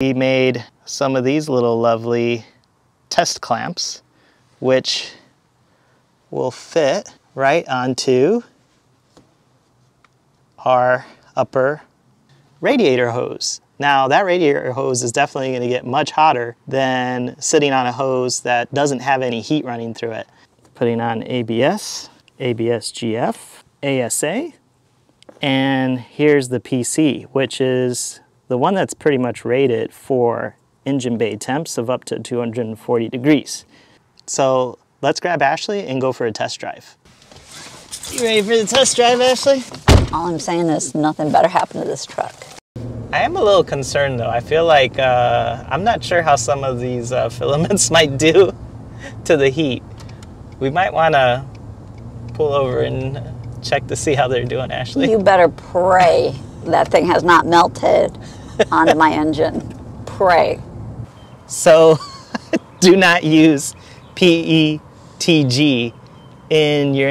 We made some of these little lovely test clamps, which will fit right onto our upper radiator hose. Now that radiator hose is definitely going to get much hotter than sitting on a hose that doesn't have any heat running through it. Putting on ABS, ABS-GF, ASA, and here's the PC, which is the one that's pretty much rated for engine bay temps of up to 240 degrees. So let's grab Ashley and go for a test drive. You ready for the test drive, Ashley? All I'm saying is nothing better happened to this truck. I am a little concerned though. I feel like uh, I'm not sure how some of these uh, filaments might do to the heat. We might want to pull over and check to see how they're doing, Ashley. You better pray that thing has not melted onto my engine. Pray. So do not use PETG in your